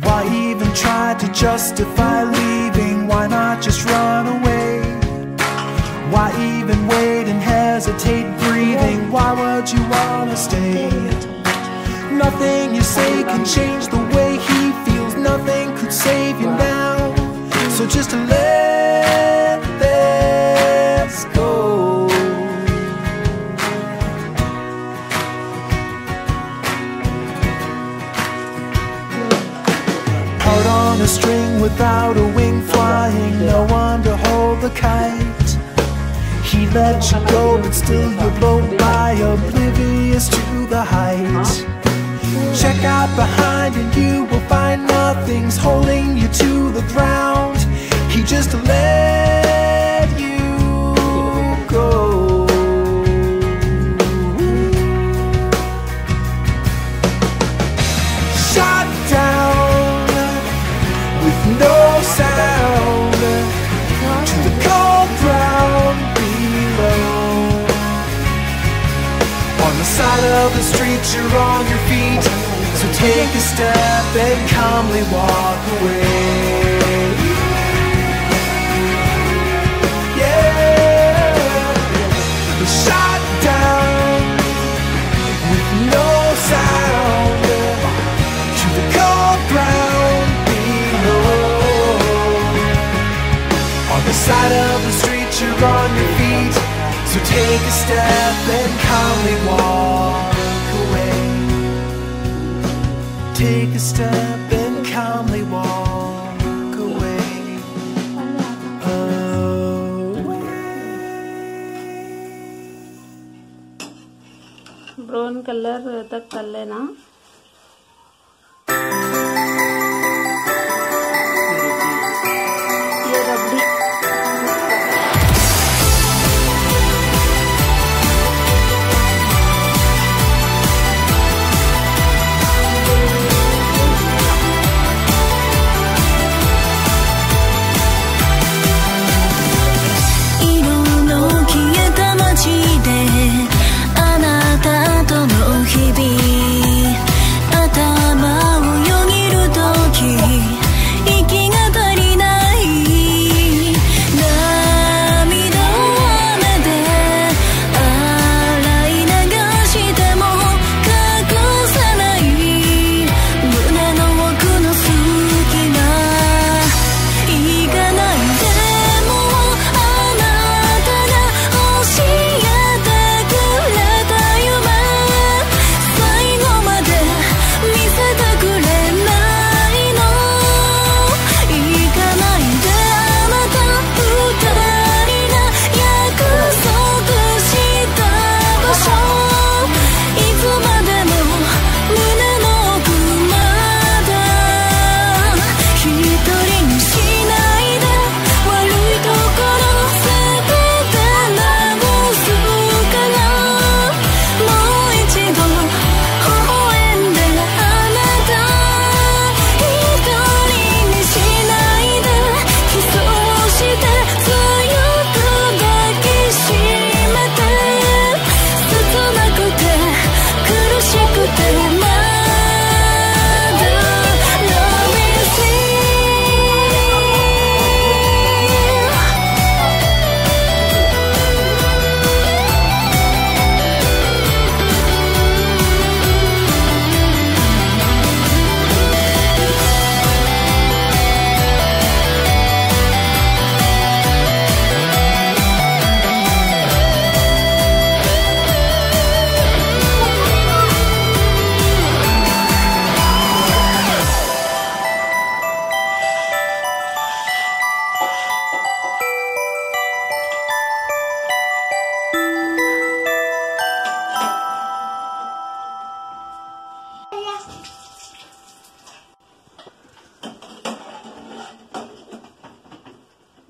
Why even try to justify leaving? Why not just run away? Why even wait and hesitate breathing? Why would you wanna stay? Nothing you say can change the way he feels. Nothing could save you now. So just let Out on a string without a wing flying, no one to hold the kite. He let you go, but still you blow by, oblivious to the height. Check out behind, and you will find nothing's holding you to the ground. He just let of the street, you're on your feet. So take a step and calmly walk away. Yeah, shot down with no sound to the cold ground below. On the side of the street, you're on your feet. So take a step and calmly walk step and calmly walk away. Brown colour तक कर लेना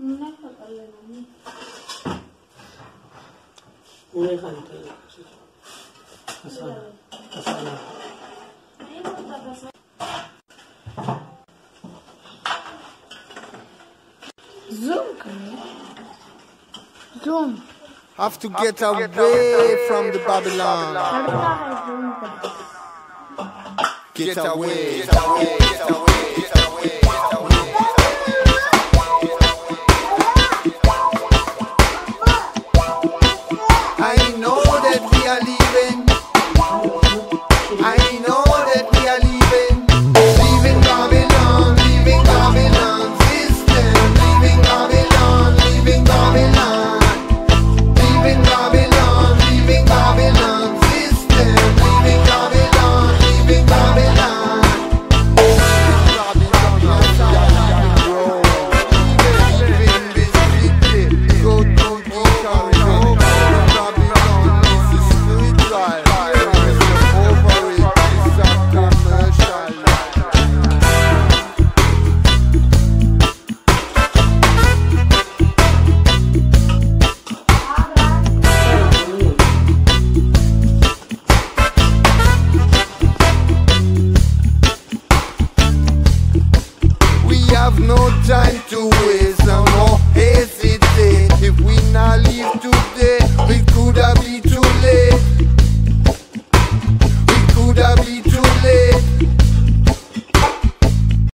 Zoom, Zoom. Have to get away from the Babylon. Get away. Get away. Get away.